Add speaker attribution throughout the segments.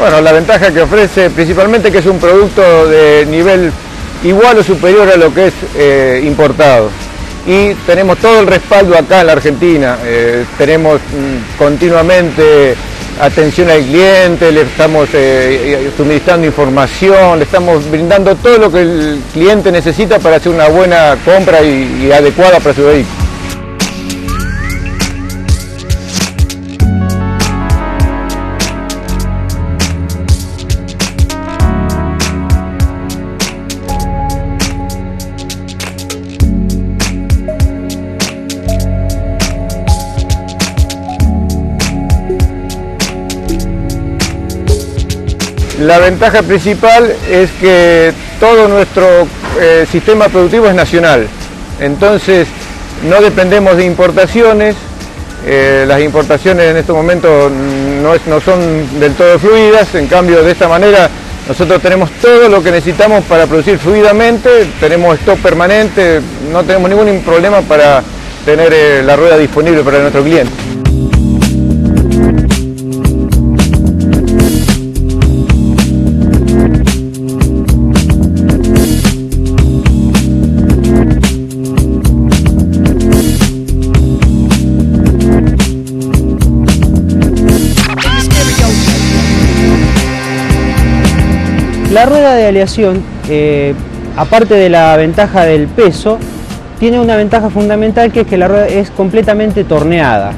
Speaker 1: Bueno, la ventaja que ofrece principalmente que es un producto de nivel igual o superior a lo que es eh, importado. Y tenemos todo el respaldo acá en la Argentina. Eh, tenemos mm, continuamente atención al cliente, le estamos eh, suministrando información, le estamos brindando todo lo que el cliente necesita para hacer una buena compra y adecuada para su vehículo. La ventaja principal es que todo nuestro eh, sistema productivo es nacional, entonces no dependemos de importaciones, eh, las importaciones en este momento no, son del todo fluidas, en cambio de esta manera nosotros tenemos todo lo que necesitamos para producir fluidamente, tenemos stock permanente, no tenemos ningún problema para tener eh, la rueda disponible para nuestro cliente.
Speaker 2: La rueda de aleación, eh, aparte de la ventaja del peso, tiene una ventaja fundamental que es que la rueda es completamente torneada.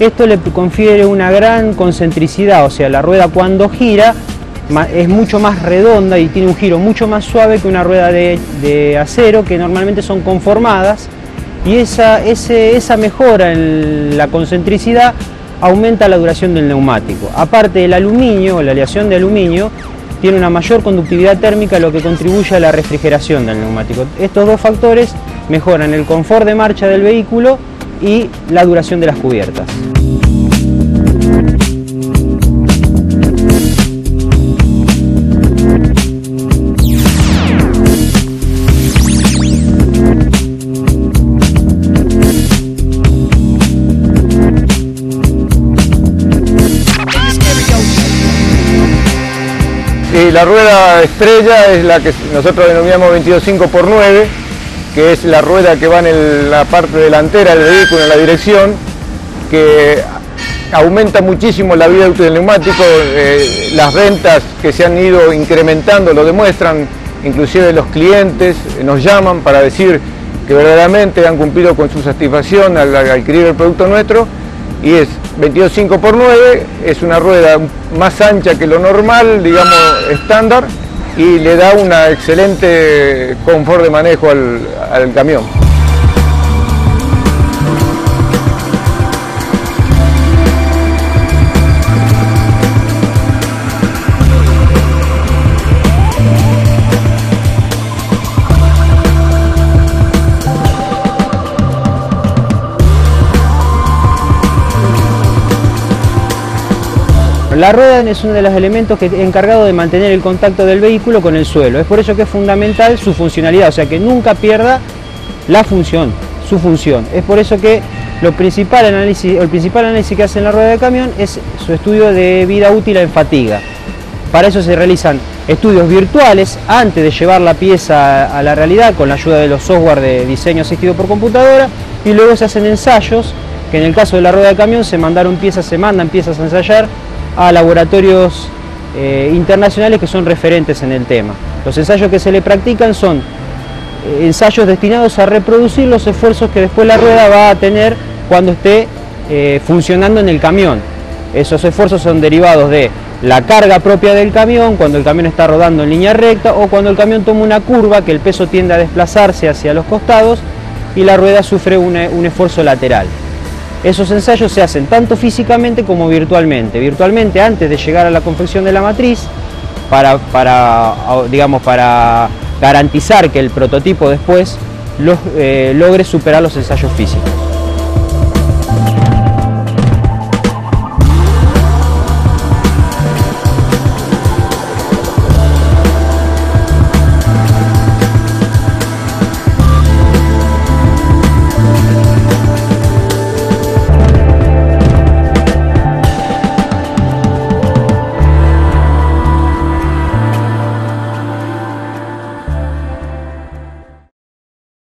Speaker 2: Esto le confiere una gran concentricidad, o sea, la rueda cuando gira es mucho más redonda y tiene un giro mucho más suave que una rueda de, acero que normalmente son conformadas y esa, esa mejora en la concentricidad aumenta la duración del neumático. Aparte del aluminio, la aleación de aluminio, tiene una mayor conductividad térmica, lo que contribuye a la refrigeración del neumático. Estos dos factores mejoran el confort de marcha del vehículo y la duración de las cubiertas.
Speaker 1: La rueda estrella es la que nosotros denominamos 22.5 x 9, que es la rueda que va en la parte delantera del vehículo, en la dirección, que aumenta muchísimo la vida útil del neumático, eh, las ventas que se han ido incrementando lo demuestran, inclusive los clientes nos llaman para decir que verdaderamente han cumplido con su satisfacción al adquirir el producto nuestro y es 22.5 x 9, es una rueda más ancha que lo normal, digamos estándar, y le da una excelente confort de manejo al, al camión.
Speaker 2: La rueda es uno de los elementos que encargado de mantener el contacto del vehículo con el suelo. Es por eso que es fundamental su funcionalidad, o sea que nunca pierda la función, su función. Es por eso que lo principal análisis, el principal análisis que hace en la rueda de camión es su estudio de vida útil en fatiga. Para eso se realizan estudios virtuales antes de llevar la pieza a la realidad con la ayuda de los software de diseño asistido por computadora y luego se hacen ensayos que en el caso de la rueda de camión se mandaron piezas, se mandan piezas a ensayar a laboratorios eh, internacionales que son referentes en el tema. Los ensayos que se le practican son eh, ensayos destinados a reproducir los esfuerzos que después la rueda va a tener cuando esté eh, funcionando en el camión. Esos esfuerzos son derivados de la carga propia del camión, cuando el camión está rodando en línea recta o cuando el camión toma una curva que el peso tiende a desplazarse hacia los costados y la rueda sufre un esfuerzo lateral. Esos ensayos se hacen tanto físicamente como virtualmente. Virtualmente antes de llegar a la confección de la matriz, para, digamos, para garantizar que el prototipo después eh, logre superar los ensayos físicos.